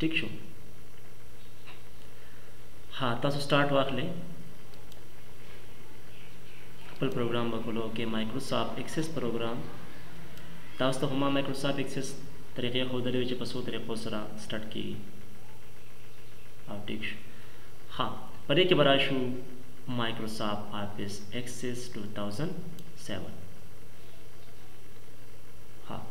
ठीक शो। हाँ तसो स्टार्ट वाखले खपल प्रोग्राम बखलो के माइक्रोसॉफ्ट एक्सेस प्रोग्राम तास तो हमा माइक्रोसॉफ्ट एक्सेस तरीके खुद रे पसो तरीको सरा स्टार्ट की। आप ठीक हाँ परे के बराशु माइक्रोसॉफ्ट ऑफ़िस एक्सेस 2007 हाँ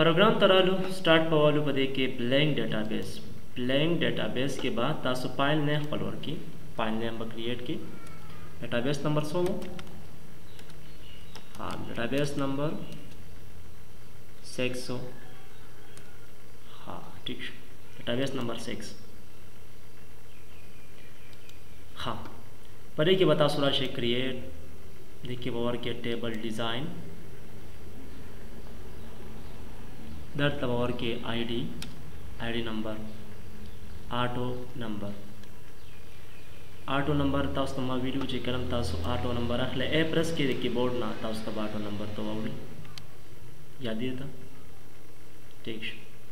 प्रोग्राम तरालू, स्टार्ट पवालू पदे के ब्लैंक डेटाबेस। ब्लैंक डेटाबेस के बाद तासु फ़ाइल नेम फॉलोअर की, फ़ाइल नेम क्रिएट की। डेटाबेस नंबर सो हाँ डेटाबेस नंबर सिक्स हाँ ठीक डेटाबेस नंबर सिक्स। हाँ परे की बता सुरा से क्रिएट, देखिए बार के टेबल डिज़ाइन। दर तबावर के ID ID number auto number auto number तास तमा वीडियो जे करम तासो आटो नंबर अखले ए प्रेस के कीबोर्ड ना तास तब आटो नंबर तो आवड़ी याद था ठीक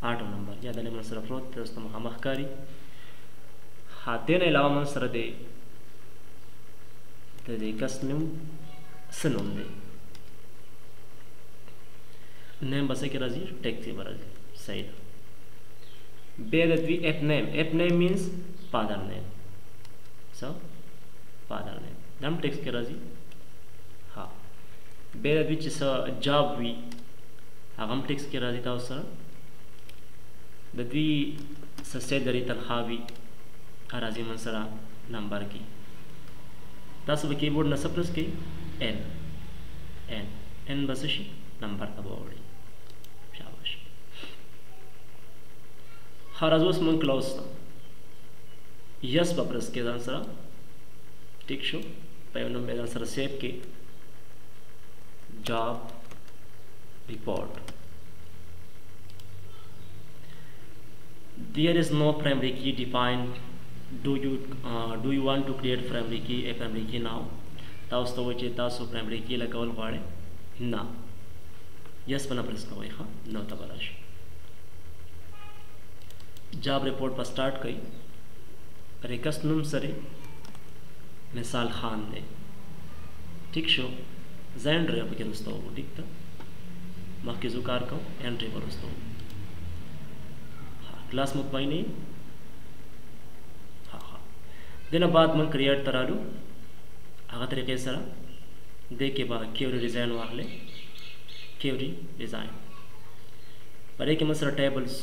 आटो नंबर याद अले मन सर फ्रोत तास तम हमखकारी हाते ने अलावा मन सर दे ते दे कसनुम सनुम दे नेम बसे के रज़ी टैक्सी बरल सही बेदत we F name F name means father name सब फादर नेम नम टैक्स के रज़ी हाँ बेदत वी चिस जॉब वी अगम टैक्स के रज़ी था सर दी ससे दरी तनख्वाह भी मंसरा नंबर की दस वकी बोर्ड नसब्रस के एन एन एन बस नंबर तब हराजोस मन क्लाउस यस बप्रस के आंसर ठीक आंसर सेव के job report uh, a primary key now ताउस तो वचे तासो primary key लगावल वाड़े ना यस प्रश्न हाँ नौ तबराश जॉब रिपोर्ट पर स्टार्ट कई रेकस नुम सरे, मिसाल खान ने ठीक शो, जैन रे अब ठीक था माँ के जुकार को एंट्री पर रुस्तो हाँ क्लास मुतमाइन नहीं। हाँ हाँ। दिन बाद मन क्रिएट तरालू। आगा तरीके सरा दे के बाद क्योरी डिज़ाइन वाले? क्योरी डिज़ाइन पर एक मसरा टेबल्स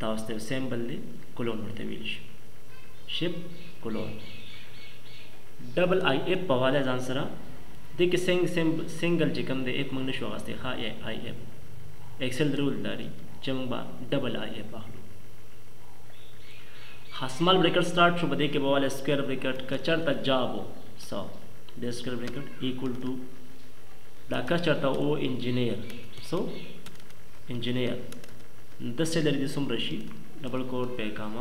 न देखवा तावस्ते सेम्बल कुलोन उड़ते विलिश शिप कुलोन डबल आई एफ़ पवाले आंसरा देख सिंग सिंगल जिकम दे एफ़ मंगने शो हा ए आई एफ़ एक्सेल रूल दारी चमबा डबल आई एफ़ बाखलो हा ब्रैकेट स्टार्ट शो बदे के बवाले स्क्वायर ब्रैकेट कचर तक जाबो सो दे स्क्वायर ब्रैकेट इक्वल टू दा कचर ओ इंजीनियर सो इंजीनियर दस से दर्जे सुम रशी डबल कोड पे कामा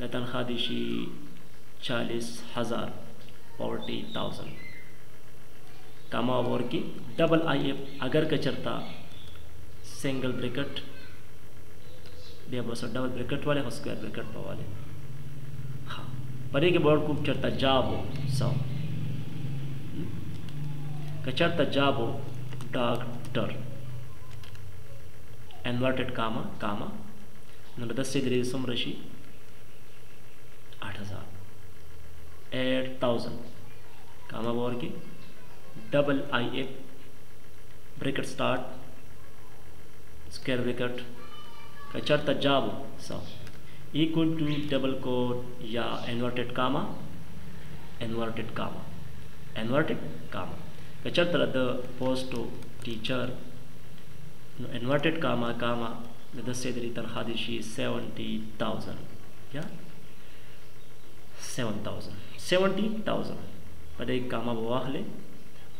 या तनख्वाह दिशी चालीस हज़ार फोर्टी थाउज़ेंड कामा और की डबल आई एफ़ अगर का चरता सिंगल ब्रैकेट दिया बस डबल ब्रैकेट वाले हो स्क्वायर ब्रैकेट पर वाले। हाँ परे के बोर्ड को चरता जाबो सौ। कचरता जाबो doctor inverted comma comma, number 10 से गिरी सम हज़ार। 8000 8000 comma बोर की double I A bracket start square bracket का चढ़ता जाबो सौ equal to डबल कोट या inverted comma inverted comma inverted comma कचर तरह the post teacher no, inverted comma, comma, let us say the return Hadish is 70,000. Yeah? 7,000. 70,000. पर एक कामा बवाह ले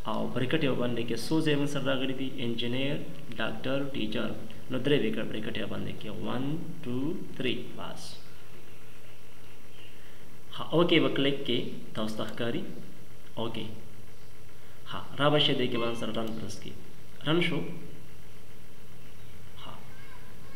और ब्रेकट बनने के सो जेवन सर्रागरी थी इंजीनियर डॉक्टर टीचर नदरे बेकर ब्रेकट बनने के वन टू थ्री पास हाँ ओके वक्लिक के तोस्तकारी ओके हाँ राबशे दे के बाद सर रन प्रेस की रन शो